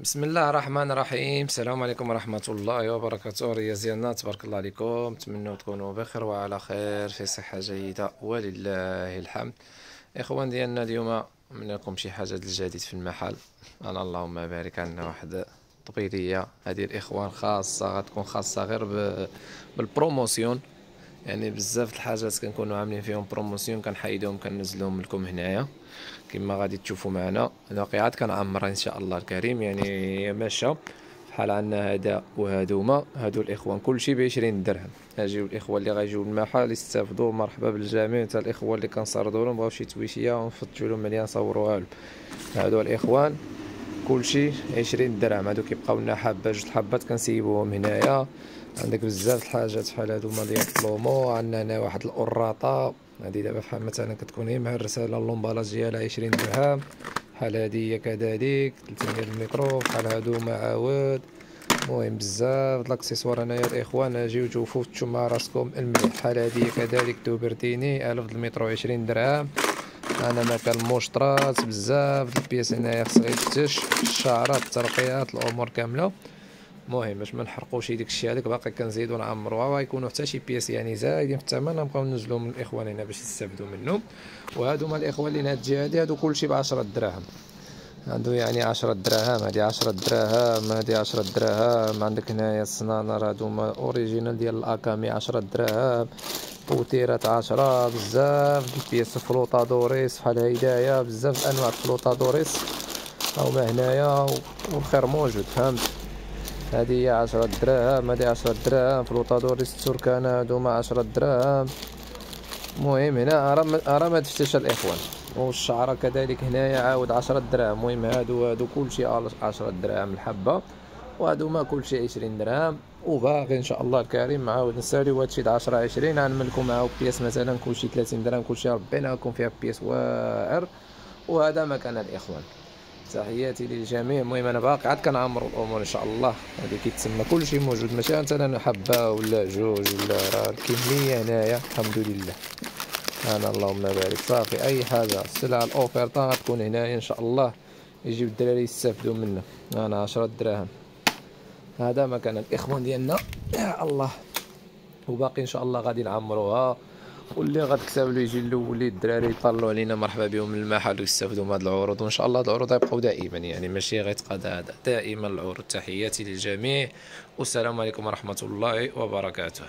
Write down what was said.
بسم الله الرحمن الرحيم. السلام عليكم ورحمة الله وبركاته. رياض ديالنا تبارك الله عليكم. نتمنى تكونوا بخير وعلى خير. في صحة جيدة ولله الحمد. إخوان ديالنا اليوم من لكم شي حاجة الجديد في المحل. أنا اللهم بارك عندنا واحد طبيلية هذه الإخوان خاصة غتكون خاصة غير بال promotion. يعني بزاف الحاجات كنكونوا عاملين فيهم promotion كنحيدهم كنزلهم لكم هنايا. كما غادي تشوفوا معنا. الواقعات كنعمرها إن شاء الله الكريم. يعني ماشى بحال عندنا هذا وهادوما هادو الإخوان كلشي ب 20 درهم. اجيو الإخوة اللي غيجيو المحل يستافدوا مرحبا بالجميع. حتى الإخوة اللي كنسردوا لهم بغاو شي تويشية ونفتشوا لهم عليها نصوروها لهم. هادو الإخوان كلشي 20 درهم. هادو كيبقاو لنا حبة جوج حبات كنسيبوهم هنايا. عندك بزاف الحاجات بحال هادو ديال البلومو عندنا هنا واحد القراطه هادي دابا بحال مثلا كتكون هي مهرسه لومبالاج ديالها 20 درهم. بحال هادي هي كذلك 300 المترو بحال هادو معاود المهم بزاف الأكسسوار انايا الاخوان شوفوا فتشوا مع راسكم المليح. بحال هادي كذلك دوبرتيني 1000 المترو 20 درهم. أنا مكان المشطرات بزاف البياس هنايا خصها يتفتش. الشعرات الترقيات الأمور كاملة. المهم باش ما نحرقوش ديك الشيء هذاك باقي كنزيدو نعمروها وغيكونوا حتى شي بياس يعني زايدين في الثمن نبقاو ننزلو من الإخوان هنا باش يستافدوا منهم وهادو هما الإخوان اللي هاد الجهة هادي هادو كلشي ب 10 دراهم. هادو يعني 10 دراهم هادي 10 دراهم هادي 10 دراهم. عندك هنايا السنانر هادو original ديال الاكامي 10 دراهم. بوتيرات 10 بزاف. البياس flotadores بحال هيدايا بزاف. أنواع flotadores. هاهما هنايا والخير موجود فهمت؟ هذه عشرة دراهم هذه عشرة دراهم flotadores التركان هادوما عشرة دراهم المهم هنا راه ما تفتش الإخوان. والشعره كذلك هنايا عاود عشرة دراهم المهم هادو هادو كلشي عشرة دراهم الحبة. وهادو ما كلشي عشرين درهم. وباقي إن شاء الله الكريم عاود نساليو هادشي د 10 20 غنملكو معاو بياس مثلا كلشي 30 درهم كلشي ربينا لكم فيها بياس واعر. وهذا مكان الإخوان. تحياتي للجميع. المهم أنا باقي عاد كنعمروا الأمور إن شاء الله. هذه كيتسمى كلشي موجود. ماشي مثلا حبه ولا جوج ولا راه؟ الكمية هنايا الحمد لله. أنا اللهم بارك. صافي أي حاجة السلعه الاوفرتا غتكون هنايا إن شاء الله. يجيو الدراري يستافدوا منه أنا 10 دراهم. هذا مكان الإخوان ديالنا. يا الله. وباقي إن شاء الله غادي نعمروها. واللي غتكتب له يجي الأول الدراري يطلعوا علينا. مرحبا بهم من المحل ويستافدوا من هذه العروض. وإن شاء الله هذه العروض يبقاو دائما. يعني ماشي غيتقاد هذا. دائما العروض. تحياتي للجميع. والسلام عليكم ورحمة الله وبركاته.